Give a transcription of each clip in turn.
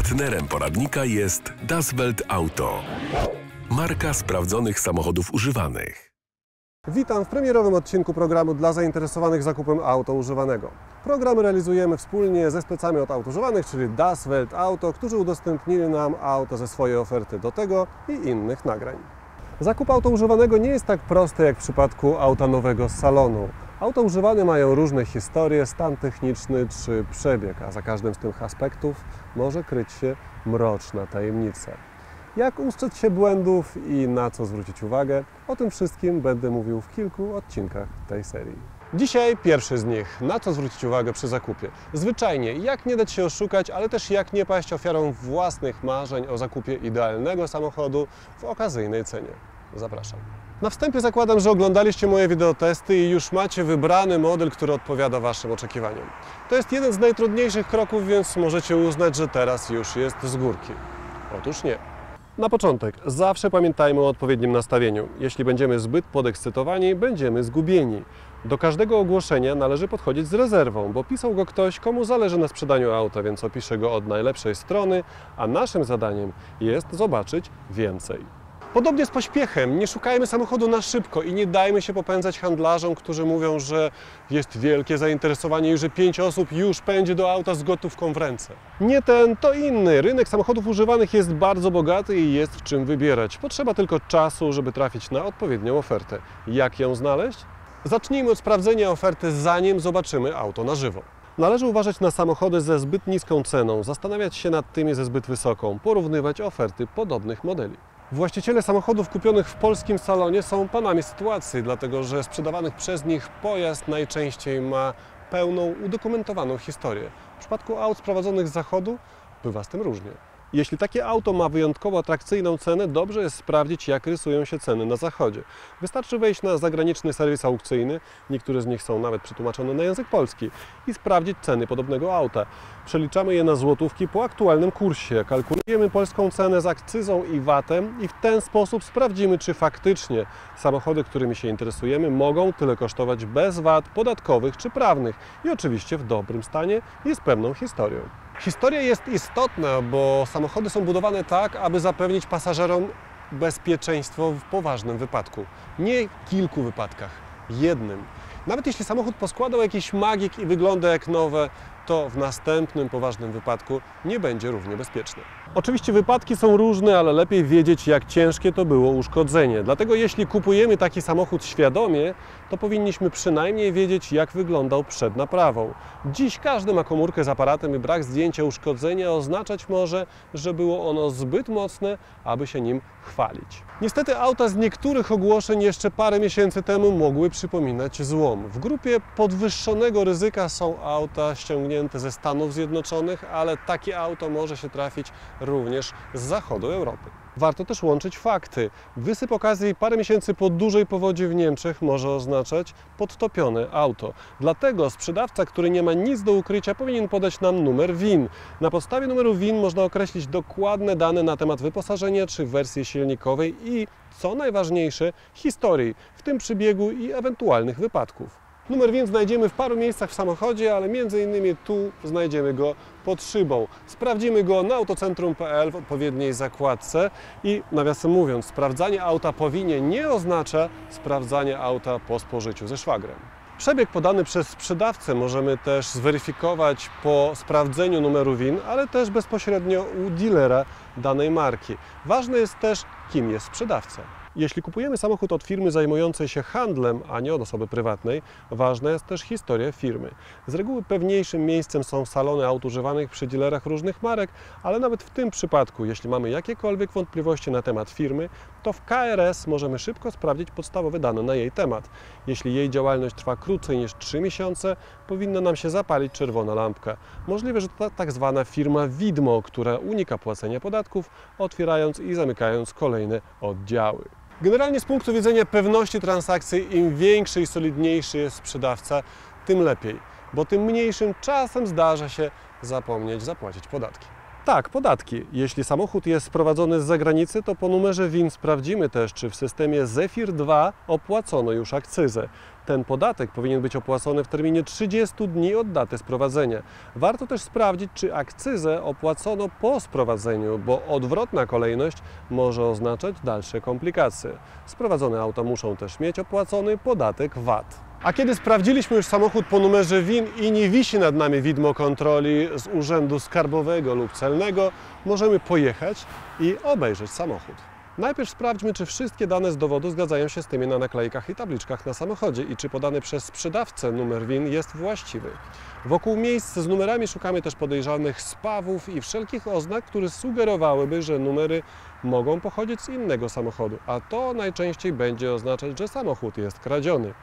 Partnerem poradnika jest Das Welt Auto. Marka sprawdzonych samochodów używanych. Witam w premierowym odcinku programu dla zainteresowanych zakupem auto używanego. Program realizujemy wspólnie ze specami od aut używanych, czyli Das Welt Auto, którzy udostępnili nam auto ze swojej oferty do tego i innych nagrań. Zakup auta używanego nie jest tak prosty jak w przypadku auta nowego z salonu. Auta używane mają różne historie, stan techniczny czy przebieg, a za każdym z tych aspektów może kryć się mroczna tajemnica. Jak ustrzec się błędów i na co zwrócić uwagę, o tym wszystkim będę mówił w kilku odcinkach tej serii. Dzisiaj pierwszy z nich. Na co zwrócić uwagę przy zakupie? Zwyczajnie, jak nie dać się oszukać, ale też jak nie paść ofiarą własnych marzeń o zakupie idealnego samochodu w okazyjnej cenie. Zapraszam. Na wstępie zakładam, że oglądaliście moje wideotesty i już macie wybrany model, który odpowiada Waszym oczekiwaniom. To jest jeden z najtrudniejszych kroków, więc możecie uznać, że teraz już jest z górki. Otóż nie. Na początek, zawsze pamiętajmy o odpowiednim nastawieniu. Jeśli będziemy zbyt podekscytowani, będziemy zgubieni. Do każdego ogłoszenia należy podchodzić z rezerwą, bo pisał go ktoś, komu zależy na sprzedaniu auta, więc opisze go od najlepszej strony, a naszym zadaniem jest zobaczyć więcej. Podobnie z pośpiechem. Nie szukajmy samochodu na szybko i nie dajmy się popędzać handlarzom, którzy mówią, że jest wielkie zainteresowanie i że pięć osób już pędzi do auta z gotówką w ręce. Nie ten, to inny. Rynek samochodów używanych jest bardzo bogaty i jest w czym wybierać. Potrzeba tylko czasu, żeby trafić na odpowiednią ofertę. Jak ją znaleźć? Zacznijmy od sprawdzenia oferty, zanim zobaczymy auto na żywo. Należy uważać na samochody ze zbyt niską ceną, zastanawiać się nad tymi ze zbyt wysoką, porównywać oferty podobnych modeli. Właściciele samochodów kupionych w polskim salonie są panami sytuacji, dlatego że sprzedawanych przez nich pojazd najczęściej ma pełną, udokumentowaną historię. W przypadku aut sprowadzonych z zachodu bywa z tym różnie. Jeśli takie auto ma wyjątkowo atrakcyjną cenę, dobrze jest sprawdzić, jak rysują się ceny na zachodzie. Wystarczy wejść na zagraniczny serwis aukcyjny, niektóre z nich są nawet przetłumaczone na język polski, i sprawdzić ceny podobnego auta. Przeliczamy je na złotówki po aktualnym kursie, kalkulujemy polską cenę z akcyzą i VAT-em i w ten sposób sprawdzimy, czy faktycznie samochody, którymi się interesujemy, mogą tyle kosztować bez VAT podatkowych czy prawnych i oczywiście w dobrym stanie i z pewną historią. Historia jest istotna, bo samochody są budowane tak, aby zapewnić pasażerom bezpieczeństwo w poważnym wypadku. Nie kilku wypadkach, jednym. Nawet jeśli samochód poskładał jakiś magik i wygląda jak nowe, to w następnym poważnym wypadku nie będzie równie bezpieczny. Oczywiście wypadki są różne, ale lepiej wiedzieć, jak ciężkie to było uszkodzenie. Dlatego jeśli kupujemy taki samochód świadomie, to powinniśmy przynajmniej wiedzieć, jak wyglądał przed naprawą. Dziś każdy ma komórkę z aparatem i brak zdjęcia uszkodzenia oznaczać może, że było ono zbyt mocne, aby się nim chwalić. Niestety auta z niektórych ogłoszeń jeszcze parę miesięcy temu mogły przypominać złom. W grupie podwyższonego ryzyka są auta ściągnięte ze Stanów Zjednoczonych, ale takie auto może się trafić również z zachodu Europy. Warto też łączyć fakty. Wysyp okazji parę miesięcy po dużej powodzi w Niemczech może oznaczać podtopione auto. Dlatego sprzedawca, który nie ma nic do ukrycia, powinien podać nam numer WIN. Na podstawie numeru WIN można określić dokładne dane na temat wyposażenia czy wersji silnikowej i, co najważniejsze, historii, w tym przybiegu i ewentualnych wypadków. Numer WIN znajdziemy w paru miejscach w samochodzie, ale innymi tu znajdziemy go pod szybą. Sprawdzimy go na autocentrum.pl w odpowiedniej zakładce i nawiasem mówiąc, sprawdzanie auta po winie nie oznacza sprawdzanie auta po spożyciu ze szwagrem. Przebieg podany przez sprzedawcę możemy też zweryfikować po sprawdzeniu numeru WIN, ale też bezpośrednio u dealera danej marki. Ważne jest też, kim jest sprzedawca. Jeśli kupujemy samochód od firmy zajmującej się handlem, a nie od osoby prywatnej, ważna jest też historia firmy. Z reguły pewniejszym miejscem są salony aut używanych przy dealerach różnych marek, ale nawet w tym przypadku, jeśli mamy jakiekolwiek wątpliwości na temat firmy, to w KRS możemy szybko sprawdzić podstawowe dane na jej temat. Jeśli jej działalność trwa krócej niż 3 miesiące, powinna nam się zapalić czerwona lampka. Możliwe, że to tak zwana firma widmo, która unika płacenia podatków, otwierając i zamykając kolejne oddziały. Generalnie z punktu widzenia pewności transakcji, im większy i solidniejszy jest sprzedawca, tym lepiej, bo tym mniejszym czasem zdarza się zapomnieć zapłacić podatki. Tak, podatki. Jeśli samochód jest sprowadzony z zagranicy, to po numerze WIN sprawdzimy też, czy w systemie Zephyr 2 opłacono już akcyzę. Ten podatek powinien być opłacony w terminie 30 dni od daty sprowadzenia. Warto też sprawdzić, czy akcyzę opłacono po sprowadzeniu, bo odwrotna kolejność może oznaczać dalsze komplikacje. Sprowadzone auta muszą też mieć opłacony podatek VAT. A kiedy sprawdziliśmy już samochód po numerze WIN i nie wisi nad nami widmo kontroli z urzędu skarbowego lub celnego, możemy pojechać i obejrzeć samochód. Najpierw sprawdźmy, czy wszystkie dane z dowodu zgadzają się z tymi na naklejkach i tabliczkach na samochodzie i czy podany przez sprzedawcę numer WIN jest właściwy. Wokół miejsc z numerami szukamy też podejrzanych spawów i wszelkich oznak, które sugerowałyby, że numery mogą pochodzić z innego samochodu, a to najczęściej będzie oznaczać, że samochód jest kradziony.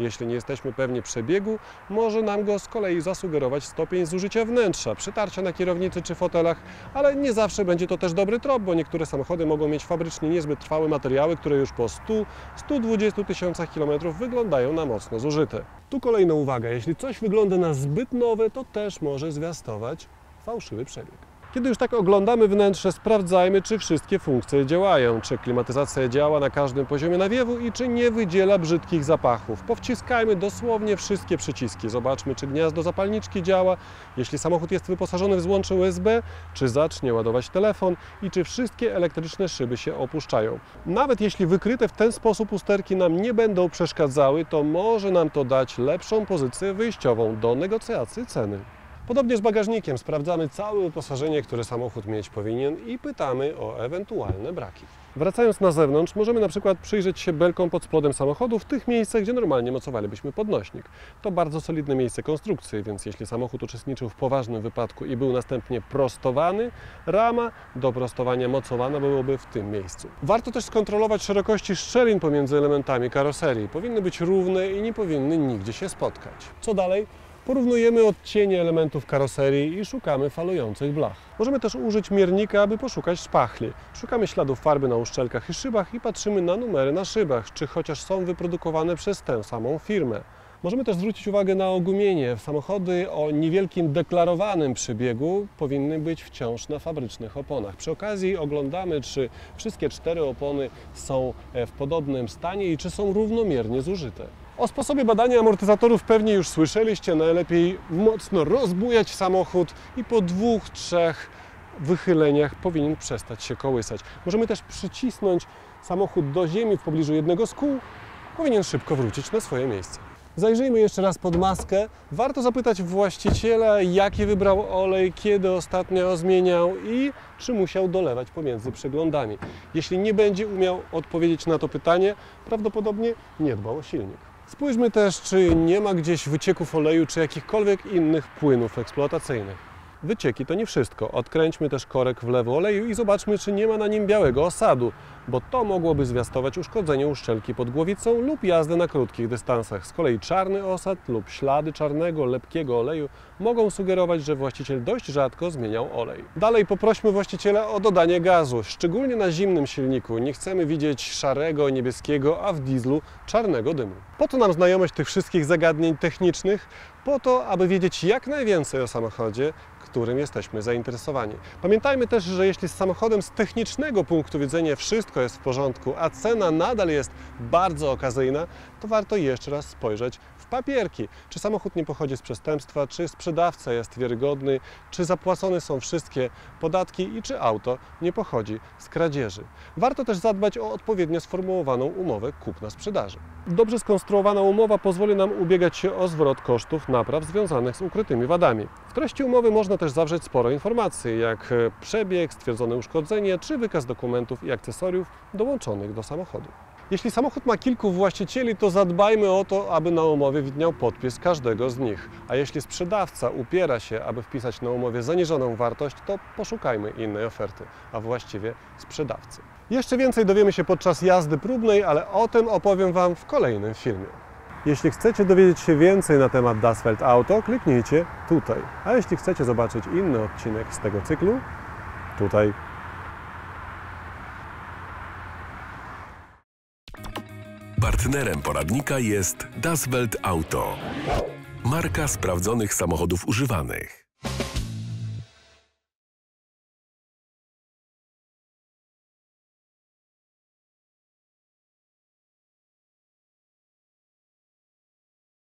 Jeśli nie jesteśmy pewni przebiegu, może nam go z kolei zasugerować stopień zużycia wnętrza, przytarcia na kierownicy czy fotelach, ale nie zawsze będzie to też dobry trop, bo niektóre samochody mogą mieć fabrycznie niezbyt trwałe materiały, które już po 100-120 tysiącach kilometrów wyglądają na mocno zużyte. Tu kolejna uwaga, jeśli coś wygląda na zbyt nowe, to też może zwiastować fałszywy przebieg. Kiedy już tak oglądamy wnętrze, sprawdzajmy, czy wszystkie funkcje działają, czy klimatyzacja działa na każdym poziomie nawiewu i czy nie wydziela brzydkich zapachów. Powciskajmy dosłownie wszystkie przyciski. Zobaczmy, czy gniazdo zapalniczki działa, jeśli samochód jest wyposażony w złącze USB, czy zacznie ładować telefon i czy wszystkie elektryczne szyby się opuszczają. Nawet jeśli wykryte w ten sposób usterki nam nie będą przeszkadzały, to może nam to dać lepszą pozycję wyjściową do negocjacji ceny. Podobnie z bagażnikiem sprawdzamy całe wyposażenie, które samochód mieć powinien i pytamy o ewentualne braki. Wracając na zewnątrz, możemy na przykład przyjrzeć się belkom pod spodem samochodu w tych miejscach, gdzie normalnie mocowalibyśmy podnośnik. To bardzo solidne miejsce konstrukcji, więc jeśli samochód uczestniczył w poważnym wypadku i był następnie prostowany, rama do prostowania mocowana byłoby w tym miejscu. Warto też skontrolować szerokości szczelin pomiędzy elementami karoserii. Powinny być równe i nie powinny nigdzie się spotkać. Co dalej? Porównujemy odcienie elementów karoserii i szukamy falujących blach. Możemy też użyć miernika, aby poszukać szpachli. Szukamy śladów farby na uszczelkach i szybach i patrzymy na numery na szybach, czy chociaż są wyprodukowane przez tę samą firmę. Możemy też zwrócić uwagę na ogumienie. Samochody o niewielkim deklarowanym przebiegu powinny być wciąż na fabrycznych oponach. Przy okazji oglądamy, czy wszystkie cztery opony są e, w podobnym stanie i czy są równomiernie zużyte. O sposobie badania amortyzatorów pewnie już słyszeliście. Najlepiej mocno rozbujać samochód i po dwóch, trzech wychyleniach powinien przestać się kołysać. Możemy też przycisnąć samochód do ziemi w pobliżu jednego z kół. Powinien szybko wrócić na swoje miejsce. Zajrzyjmy jeszcze raz pod maskę. Warto zapytać właściciela, jaki wybrał olej, kiedy ostatnio zmieniał i czy musiał dolewać pomiędzy przeglądami. Jeśli nie będzie umiał odpowiedzieć na to pytanie, prawdopodobnie nie dbał o silnik. Spójrzmy też, czy nie ma gdzieś wycieków oleju czy jakichkolwiek innych płynów eksploatacyjnych. Wycieki to nie wszystko. Odkręćmy też korek w lewo oleju i zobaczmy, czy nie ma na nim białego osadu, bo to mogłoby zwiastować uszkodzenie uszczelki pod głowicą lub jazdę na krótkich dystansach. Z kolei czarny osad lub ślady czarnego, lepkiego oleju mogą sugerować, że właściciel dość rzadko zmieniał olej. Dalej poprośmy właściciela o dodanie gazu, szczególnie na zimnym silniku. Nie chcemy widzieć szarego, niebieskiego, a w dieslu czarnego dymu. Po co nam znajomość tych wszystkich zagadnień technicznych? Po to, aby wiedzieć jak najwięcej o samochodzie, którym jesteśmy zainteresowani. Pamiętajmy też, że jeśli z samochodem z technicznego punktu widzenia wszystko jest w porządku, a cena nadal jest bardzo okazyjna, to warto jeszcze raz spojrzeć w papierki. Czy samochód nie pochodzi z przestępstwa, czy sprzedawca jest wiarygodny, czy zapłacone są wszystkie podatki i czy auto nie pochodzi z kradzieży. Warto też zadbać o odpowiednio sformułowaną umowę kupna-sprzedaży. Dobrze skonstruowana umowa pozwoli nam ubiegać się o zwrot kosztów napraw związanych z ukrytymi wadami. W treści umowy można też zawrzeć sporo informacji, jak przebieg, stwierdzone uszkodzenie, czy wykaz dokumentów i akcesoriów dołączonych do samochodu. Jeśli samochód ma kilku właścicieli, to zadbajmy o to, aby na umowie widniał podpis każdego z nich. A jeśli sprzedawca upiera się, aby wpisać na umowie zaniżoną wartość, to poszukajmy innej oferty, a właściwie sprzedawcy. Jeszcze więcej dowiemy się podczas jazdy próbnej, ale o tym opowiem Wam w kolejnym filmie. Jeśli chcecie dowiedzieć się więcej na temat Dasfeld Auto, kliknijcie tutaj. A jeśli chcecie zobaczyć inny odcinek z tego cyklu, tutaj. Partnerem poradnika jest Das Welt Auto. Marka sprawdzonych samochodów używanych.